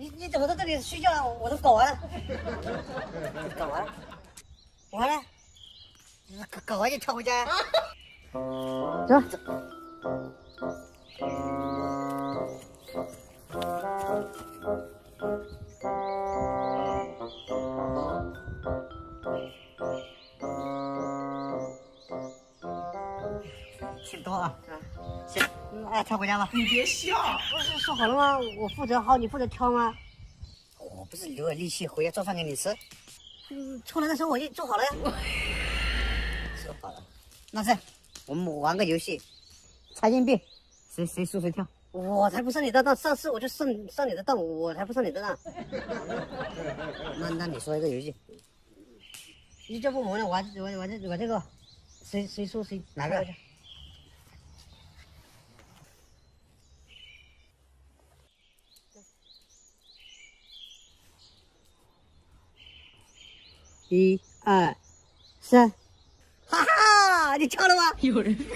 你你怎么在这里睡觉？我都搞完了，搞完了，完了，搞搞完就跳回家。走走。挺多啊，行，哎，跳回家吧。你别笑，不是说好了吗？我负责薅，你负责挑吗？我不是留了力气回家做饭给你吃。嗯，出来的时候我就做好了呀。说好了，那这样，我们玩个游戏，猜硬币，谁谁输谁跳。我才不上你的当，上次我就上上你的当，我才不上你的当。那那你说一个游戏，你就不玩了，玩玩玩这玩这个，谁谁输谁哪个？一二三，哈哈，你跳了吗？有人。